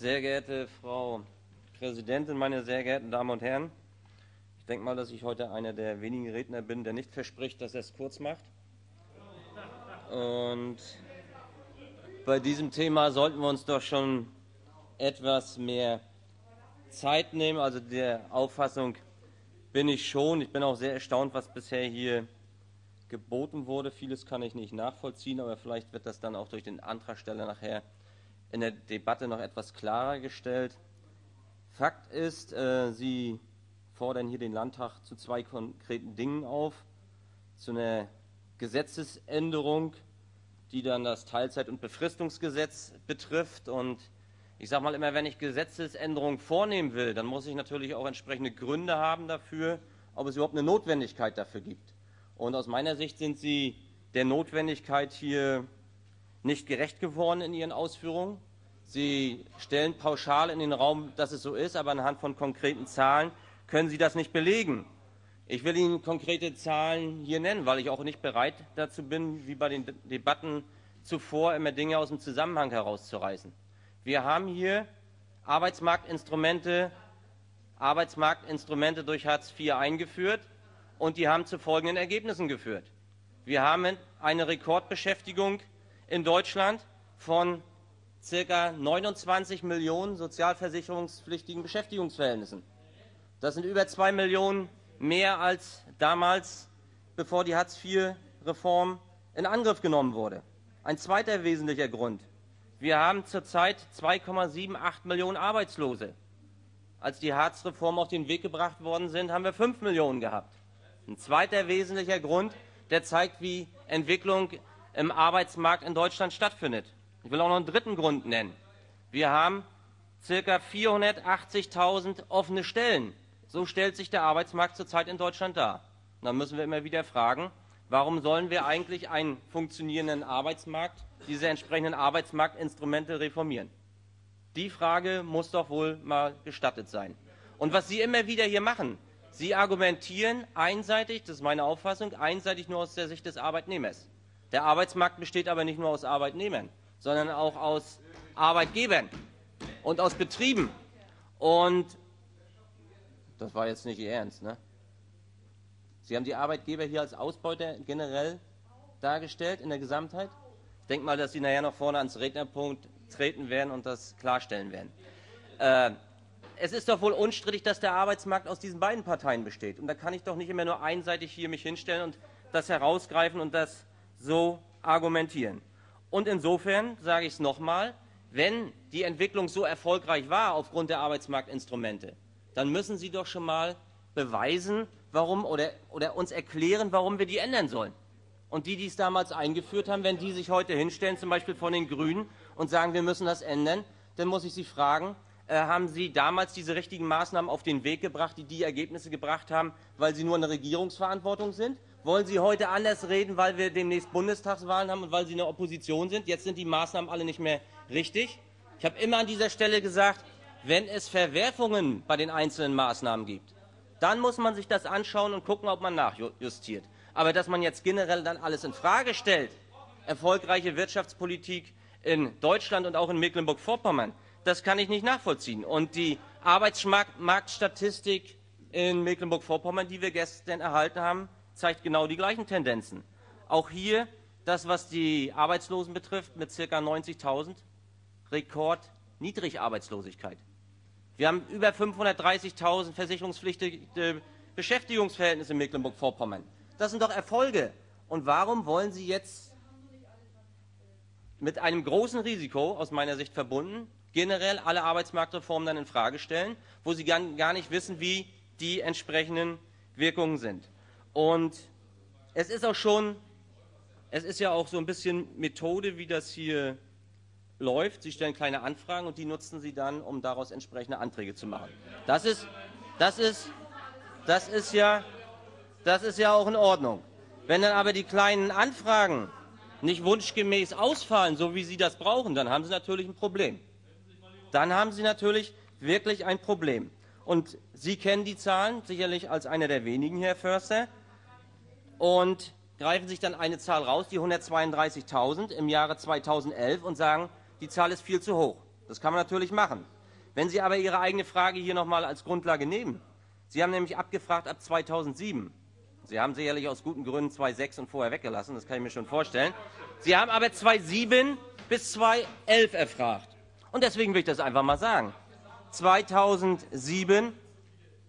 Sehr geehrte Frau Präsidentin, meine sehr geehrten Damen und Herren! Ich denke mal, dass ich heute einer der wenigen Redner bin, der nicht verspricht, dass er es kurz macht. Und bei diesem Thema sollten wir uns doch schon etwas mehr Zeit nehmen. Also der Auffassung bin ich schon. Ich bin auch sehr erstaunt, was bisher hier geboten wurde. Vieles kann ich nicht nachvollziehen, aber vielleicht wird das dann auch durch den Antragsteller nachher in der Debatte noch etwas klarer gestellt. Fakt ist, äh, Sie fordern hier den Landtag zu zwei konkreten Dingen auf. Zu einer Gesetzesänderung, die dann das Teilzeit- und Befristungsgesetz betrifft. Und ich sage mal immer, wenn ich Gesetzesänderungen vornehmen will, dann muss ich natürlich auch entsprechende Gründe haben dafür, ob es überhaupt eine Notwendigkeit dafür gibt. Und aus meiner Sicht sind Sie der Notwendigkeit hier nicht gerecht geworden in Ihren Ausführungen. Sie stellen pauschal in den Raum, dass es so ist, aber anhand von konkreten Zahlen können Sie das nicht belegen. Ich will Ihnen konkrete Zahlen hier nennen, weil ich auch nicht bereit dazu bin, wie bei den Debatten zuvor immer Dinge aus dem Zusammenhang herauszureißen. Wir haben hier Arbeitsmarktinstrumente, Arbeitsmarktinstrumente durch Hartz IV eingeführt und die haben zu folgenden Ergebnissen geführt. Wir haben eine Rekordbeschäftigung in Deutschland von ca. 29 Millionen sozialversicherungspflichtigen Beschäftigungsverhältnissen. Das sind über zwei Millionen mehr als damals, bevor die Hartz-IV-Reform in Angriff genommen wurde. Ein zweiter wesentlicher Grund. Wir haben zurzeit 2,78 Millionen Arbeitslose. Als die Hartz-Reform auf den Weg gebracht worden sind, haben wir 5 Millionen gehabt. Ein zweiter wesentlicher Grund, der zeigt, wie Entwicklung im Arbeitsmarkt in Deutschland stattfindet. Ich will auch noch einen dritten Grund nennen. Wir haben ca. 480.000 offene Stellen. So stellt sich der Arbeitsmarkt zurzeit in Deutschland dar. Und dann müssen wir immer wieder fragen, warum sollen wir eigentlich einen funktionierenden Arbeitsmarkt, diese entsprechenden Arbeitsmarktinstrumente reformieren? Die Frage muss doch wohl mal gestattet sein. Und was Sie immer wieder hier machen, Sie argumentieren einseitig, das ist meine Auffassung, einseitig nur aus der Sicht des Arbeitnehmers. Der Arbeitsmarkt besteht aber nicht nur aus Arbeitnehmern sondern auch aus Arbeitgebern und aus Betrieben. Und das war jetzt nicht Ihr Ernst, ne? Sie haben die Arbeitgeber hier als Ausbeuter generell dargestellt in der Gesamtheit. Ich denke mal, dass Sie nachher noch vorne ans Rednerpunkt treten werden und das klarstellen werden. Äh, es ist doch wohl unstrittig, dass der Arbeitsmarkt aus diesen beiden Parteien besteht. Und da kann ich doch nicht immer nur einseitig hier mich hinstellen und das herausgreifen und das so argumentieren. Und insofern sage ich es nochmal, wenn die Entwicklung so erfolgreich war aufgrund der Arbeitsmarktinstrumente, dann müssen Sie doch schon mal beweisen, warum oder, oder uns erklären, warum wir die ändern sollen. Und die, die es damals eingeführt haben, wenn die sich heute hinstellen, zum Beispiel von den Grünen, und sagen, wir müssen das ändern, dann muss ich Sie fragen, äh, haben Sie damals diese richtigen Maßnahmen auf den Weg gebracht, die die Ergebnisse gebracht haben, weil Sie nur in der Regierungsverantwortung sind? Wollen Sie heute anders reden, weil wir demnächst Bundestagswahlen haben und weil Sie in der Opposition sind? Jetzt sind die Maßnahmen alle nicht mehr richtig. Ich habe immer an dieser Stelle gesagt, wenn es Verwerfungen bei den einzelnen Maßnahmen gibt, dann muss man sich das anschauen und gucken, ob man nachjustiert. Aber dass man jetzt generell dann alles in Frage stellt, erfolgreiche Wirtschaftspolitik in Deutschland und auch in Mecklenburg-Vorpommern, das kann ich nicht nachvollziehen. Und die Arbeitsmarktstatistik in Mecklenburg-Vorpommern, die wir gestern erhalten haben, zeigt genau die gleichen Tendenzen. Auch hier das, was die Arbeitslosen betrifft, mit ca. 90.000, Rekord Niedrigarbeitslosigkeit. Wir haben über 530.000 versicherungspflichtige Beschäftigungsverhältnisse in Mecklenburg-Vorpommern. Das sind doch Erfolge. Und warum wollen Sie jetzt mit einem großen Risiko, aus meiner Sicht verbunden, generell alle Arbeitsmarktreformen dann in Frage stellen, wo Sie gar nicht wissen, wie die entsprechenden Wirkungen sind? Und es ist auch schon, es ist ja auch so ein bisschen Methode, wie das hier läuft. Sie stellen kleine Anfragen und die nutzen Sie dann, um daraus entsprechende Anträge zu machen. Das ist, das ist, das ist ja, das ist ja auch in Ordnung. Wenn dann aber die kleinen Anfragen nicht wunschgemäß ausfallen, so wie Sie das brauchen, dann haben Sie natürlich ein Problem. Dann haben Sie natürlich wirklich ein Problem. Und Sie kennen die Zahlen sicherlich als einer der wenigen, Herr Förster und greifen sich dann eine Zahl raus, die 132.000 im Jahre 2011 und sagen, die Zahl ist viel zu hoch. Das kann man natürlich machen. Wenn Sie aber Ihre eigene Frage hier nochmal als Grundlage nehmen, Sie haben nämlich abgefragt ab 2007. Sie haben sicherlich aus guten Gründen 2006 und vorher weggelassen, das kann ich mir schon vorstellen. Sie haben aber 2007 bis 2011 erfragt. Und deswegen will ich das einfach mal sagen. 2007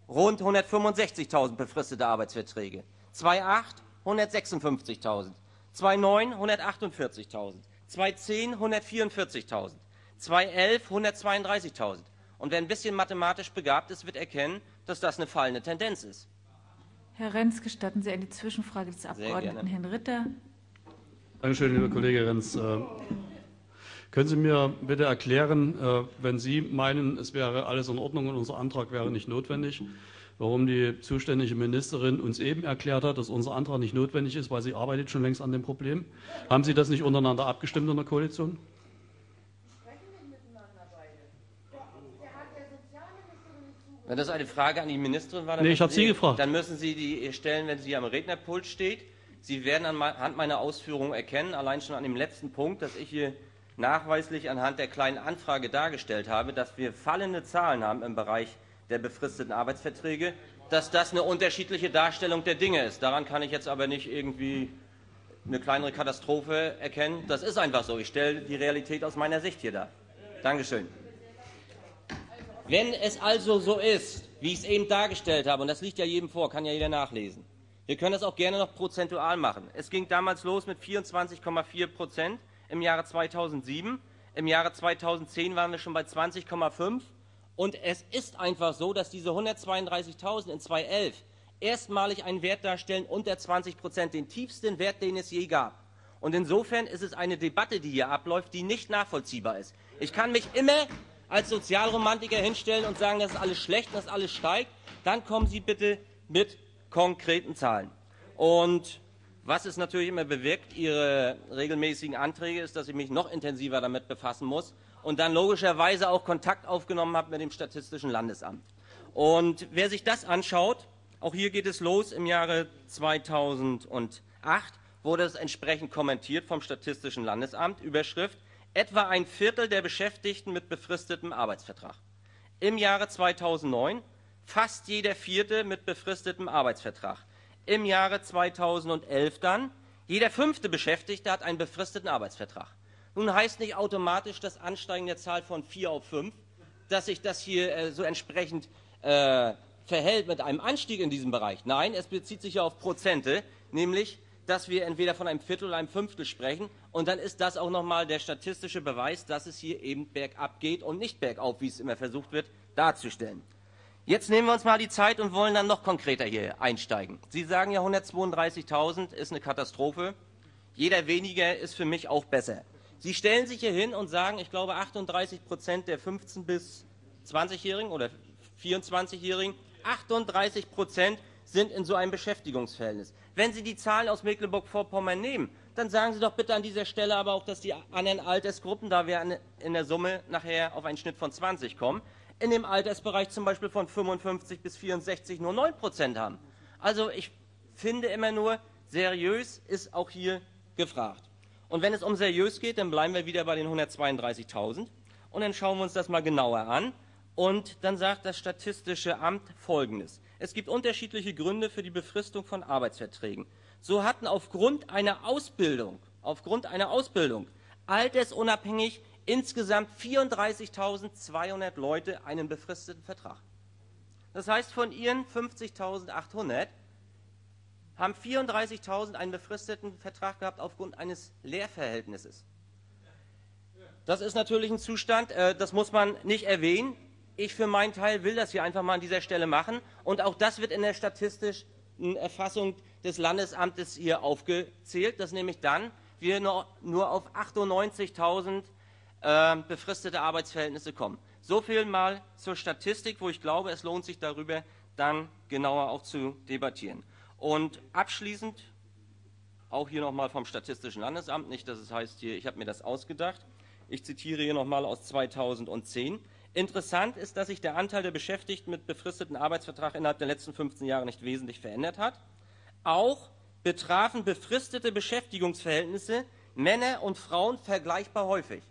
rund 165.000 befristete Arbeitsverträge. 2008 156.000. 2009 148.000. 2010 144.000. 2011 132.000. Und wer ein bisschen mathematisch begabt ist, wird erkennen, dass das eine fallende Tendenz ist. Herr Renz, gestatten Sie eine Zwischenfrage des Abgeordneten Herrn Ritter? Dankeschön, lieber Kollege Renz. Äh, können Sie mir bitte erklären, äh, wenn Sie meinen, es wäre alles in Ordnung und unser Antrag wäre nicht notwendig, warum die zuständige Ministerin uns eben erklärt hat, dass unser Antrag nicht notwendig ist, weil sie arbeitet schon längst an dem Problem? Haben Sie das nicht untereinander abgestimmt in der Koalition? Wenn das eine Frage an die Ministerin war, dann, nee, Sie gefragt. dann müssen Sie die stellen, wenn sie am Rednerpult steht. Sie werden anhand meiner Ausführungen erkennen, allein schon an dem letzten Punkt, dass ich hier nachweislich anhand der kleinen Anfrage dargestellt habe, dass wir fallende Zahlen haben im Bereich der befristeten Arbeitsverträge, dass das eine unterschiedliche Darstellung der Dinge ist. Daran kann ich jetzt aber nicht irgendwie eine kleinere Katastrophe erkennen. Das ist einfach so. Ich stelle die Realität aus meiner Sicht hier dar. Dankeschön. Wenn es also so ist, wie ich es eben dargestellt habe, und das liegt ja jedem vor, kann ja jeder nachlesen, wir können das auch gerne noch prozentual machen. Es ging damals los mit 24,4 Prozent im Jahre 2007. Im Jahre 2010 waren wir schon bei 20,5. Und es ist einfach so, dass diese 132.000 in 2011 erstmalig einen Wert darstellen unter 20 Prozent, den tiefsten Wert, den es je gab. Und insofern ist es eine Debatte, die hier abläuft, die nicht nachvollziehbar ist. Ich kann mich immer als Sozialromantiker hinstellen und sagen, das ist alles schlecht, dass alles steigt, dann kommen Sie bitte mit konkreten Zahlen. Und was es natürlich immer bewirkt, Ihre regelmäßigen Anträge, ist, dass ich mich noch intensiver damit befassen muss und dann logischerweise auch Kontakt aufgenommen habe mit dem Statistischen Landesamt. Und wer sich das anschaut, auch hier geht es los im Jahre 2008, wurde es entsprechend kommentiert vom Statistischen Landesamt, Überschrift etwa ein Viertel der Beschäftigten mit befristetem Arbeitsvertrag. Im Jahre 2009 fast jeder Vierte mit befristetem Arbeitsvertrag. Im Jahre 2011 dann jeder fünfte Beschäftigte hat einen befristeten Arbeitsvertrag. Nun heißt nicht automatisch das Ansteigen der Zahl von vier auf fünf, dass sich das hier äh, so entsprechend äh, verhält mit einem Anstieg in diesem Bereich. Nein, es bezieht sich ja auf Prozente, nämlich dass wir entweder von einem Viertel oder einem Fünftel sprechen. Und dann ist das auch nochmal der statistische Beweis, dass es hier eben bergab geht und nicht bergauf, wie es immer versucht wird darzustellen. Jetzt nehmen wir uns mal die Zeit und wollen dann noch konkreter hier einsteigen. Sie sagen ja, 132.000 ist eine Katastrophe. Jeder weniger ist für mich auch besser. Sie stellen sich hier hin und sagen, ich glaube, 38 Prozent der 15 bis 20-Jährigen oder 24-Jährigen, 38 Prozent sind in so einem Beschäftigungsverhältnis. Wenn Sie die Zahlen aus Mecklenburg-Vorpommern nehmen, dann sagen Sie doch bitte an dieser Stelle aber auch, dass die anderen Altersgruppen, da wir in der Summe nachher auf einen Schnitt von 20 kommen, in dem Altersbereich zum Beispiel von 55 bis 64 nur 9 Prozent haben. Also ich finde immer nur, seriös ist auch hier gefragt. Und wenn es um seriös geht, dann bleiben wir wieder bei den 132.000 und dann schauen wir uns das mal genauer an. Und dann sagt das Statistische Amt Folgendes. Es gibt unterschiedliche Gründe für die Befristung von Arbeitsverträgen. So hatten aufgrund einer Ausbildung, aufgrund einer Ausbildung altersunabhängig insgesamt 34.200 Leute einen befristeten Vertrag. Das heißt, von ihren 50.800 haben 34.000 einen befristeten Vertrag gehabt aufgrund eines Lehrverhältnisses. Das ist natürlich ein Zustand, äh, das muss man nicht erwähnen. Ich für meinen Teil will das hier einfach mal an dieser Stelle machen. Und auch das wird in der statistischen Erfassung des Landesamtes hier aufgezählt, dass nämlich dann wir nur, nur auf 98.000 äh, befristete Arbeitsverhältnisse kommen. So viel mal zur Statistik, wo ich glaube, es lohnt sich darüber dann genauer auch zu debattieren. Und abschließend auch hier nochmal vom Statistischen Landesamt, nicht, dass es heißt hier, ich habe mir das ausgedacht. Ich zitiere hier nochmal aus 2010. Interessant ist, dass sich der Anteil der Beschäftigten mit befristeten Arbeitsvertrag innerhalb der letzten 15 Jahre nicht wesentlich verändert hat. Auch betrafen befristete Beschäftigungsverhältnisse Männer und Frauen vergleichbar häufig.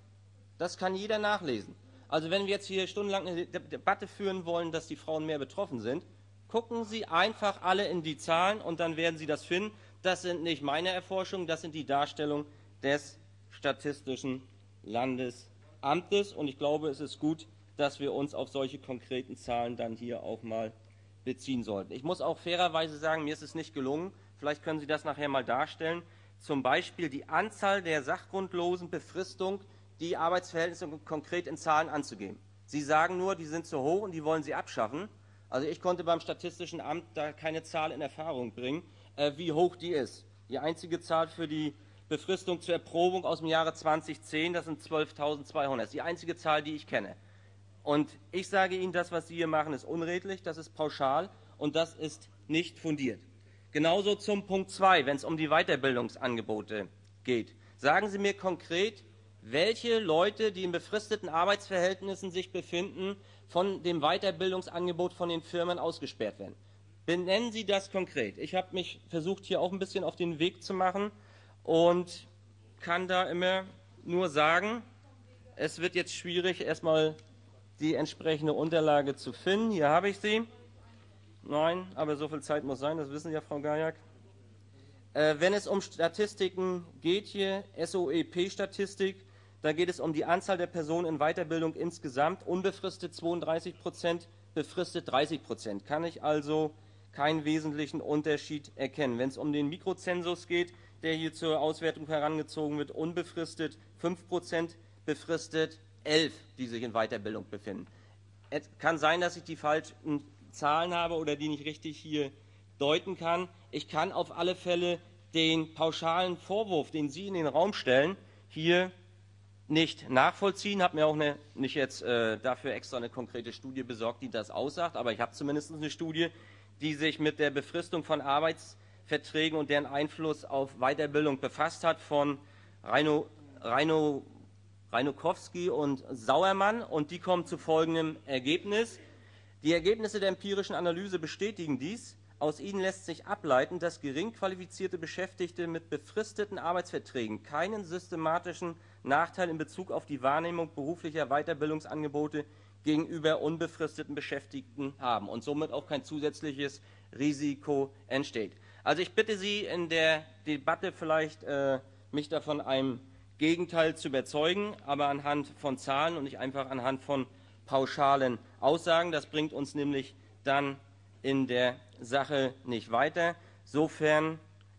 Das kann jeder nachlesen. Also wenn wir jetzt hier stundenlang eine Debatte führen wollen, dass die Frauen mehr betroffen sind, gucken Sie einfach alle in die Zahlen und dann werden Sie das finden. Das sind nicht meine Erforschungen, das sind die Darstellungen des Statistischen Landesamtes. Und ich glaube, es ist gut, dass wir uns auf solche konkreten Zahlen dann hier auch mal beziehen sollten. Ich muss auch fairerweise sagen, mir ist es nicht gelungen, vielleicht können Sie das nachher mal darstellen, zum Beispiel die Anzahl der sachgrundlosen Befristungen, die Arbeitsverhältnisse konkret in Zahlen anzugeben. Sie sagen nur, die sind zu hoch und die wollen sie abschaffen. Also ich konnte beim Statistischen Amt da keine Zahl in Erfahrung bringen, äh, wie hoch die ist. Die einzige Zahl für die Befristung zur Erprobung aus dem Jahre 2010, das sind 12.200. Das ist die einzige Zahl, die ich kenne. Und ich sage Ihnen, das, was Sie hier machen, ist unredlich, das ist pauschal und das ist nicht fundiert. Genauso zum Punkt 2, wenn es um die Weiterbildungsangebote geht. Sagen Sie mir konkret, welche Leute, die in befristeten Arbeitsverhältnissen sich befinden, von dem Weiterbildungsangebot von den Firmen ausgesperrt werden. Benennen Sie das konkret. Ich habe mich versucht, hier auch ein bisschen auf den Weg zu machen und kann da immer nur sagen, es wird jetzt schwierig, erstmal die entsprechende Unterlage zu finden. Hier habe ich sie. Nein, aber so viel Zeit muss sein, das wissen Sie ja, Frau Gajak. Äh, wenn es um Statistiken geht, hier SOEP-Statistik, da geht es um die Anzahl der Personen in Weiterbildung insgesamt, unbefristet 32 Prozent, befristet 30 Prozent. Kann ich also keinen wesentlichen Unterschied erkennen. Wenn es um den Mikrozensus geht, der hier zur Auswertung herangezogen wird, unbefristet 5 Prozent, befristet 11, die sich in Weiterbildung befinden. Es kann sein, dass ich die falschen Zahlen habe oder die nicht richtig hier deuten kann. Ich kann auf alle Fälle den pauschalen Vorwurf, den Sie in den Raum stellen, hier nicht nachvollziehen, habe mir auch eine, nicht jetzt äh, dafür extra eine konkrete Studie besorgt, die das aussagt, aber ich habe zumindest eine Studie, die sich mit der Befristung von Arbeitsverträgen und deren Einfluss auf Weiterbildung befasst hat, von Reino, Reino, Reinokowski und Sauermann. Und die kommen zu folgendem Ergebnis. Die Ergebnisse der empirischen Analyse bestätigen dies. Aus ihnen lässt sich ableiten, dass gering qualifizierte Beschäftigte mit befristeten Arbeitsverträgen keinen systematischen Nachteil in Bezug auf die Wahrnehmung beruflicher Weiterbildungsangebote gegenüber unbefristeten Beschäftigten haben und somit auch kein zusätzliches Risiko entsteht. Also ich bitte Sie in der Debatte vielleicht äh, mich davon einem Gegenteil zu überzeugen, aber anhand von Zahlen und nicht einfach anhand von pauschalen Aussagen. Das bringt uns nämlich dann in der Sache nicht weiter. Sofern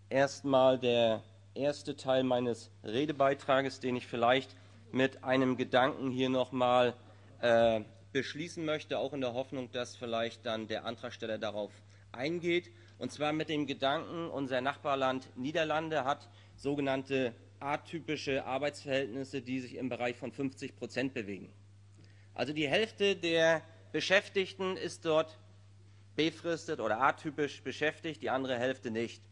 erstmal der erste Teil meines Redebeitrages, den ich vielleicht mit einem Gedanken hier nochmal äh, beschließen möchte, auch in der Hoffnung, dass vielleicht dann der Antragsteller darauf eingeht. Und zwar mit dem Gedanken, unser Nachbarland Niederlande hat sogenannte atypische Arbeitsverhältnisse, die sich im Bereich von 50 Prozent bewegen. Also die Hälfte der Beschäftigten ist dort befristet oder atypisch beschäftigt, die andere Hälfte nicht.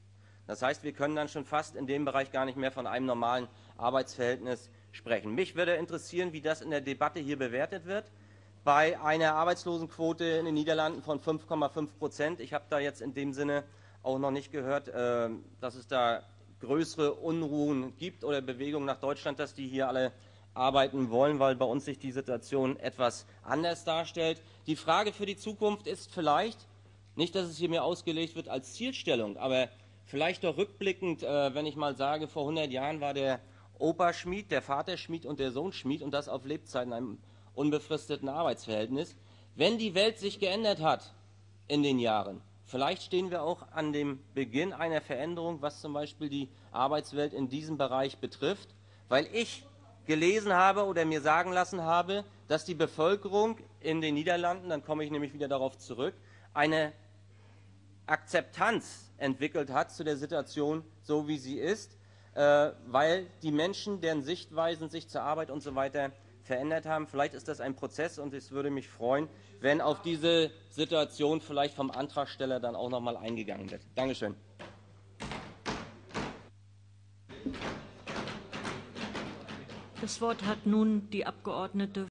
Das heißt, wir können dann schon fast in dem Bereich gar nicht mehr von einem normalen Arbeitsverhältnis sprechen. Mich würde interessieren, wie das in der Debatte hier bewertet wird. Bei einer Arbeitslosenquote in den Niederlanden von 5,5 Prozent. Ich habe da jetzt in dem Sinne auch noch nicht gehört, äh, dass es da größere Unruhen gibt oder Bewegungen nach Deutschland, dass die hier alle arbeiten wollen, weil bei uns sich die Situation etwas anders darstellt. Die Frage für die Zukunft ist vielleicht, nicht, dass es hier mir ausgelegt wird als Zielstellung, aber vielleicht doch rückblickend, äh, wenn ich mal sage, vor 100 Jahren war der Opa Schmied, der Vater Schmied und der Sohn Schmied und das auf Lebzeiten in einem unbefristeten Arbeitsverhältnis. Wenn die Welt sich geändert hat in den Jahren, vielleicht stehen wir auch an dem Beginn einer Veränderung, was zum Beispiel die Arbeitswelt in diesem Bereich betrifft, weil ich gelesen habe oder mir sagen lassen habe, dass die Bevölkerung in den Niederlanden, dann komme ich nämlich wieder darauf zurück, eine Akzeptanz entwickelt hat zu der Situation, so wie sie ist, äh, weil die Menschen, deren Sichtweisen sich zur Arbeit und so weiter verändert haben. Vielleicht ist das ein Prozess und es würde mich freuen, wenn auf diese Situation vielleicht vom Antragsteller dann auch nochmal eingegangen wird. Dankeschön. Das Wort hat nun die Abgeordnete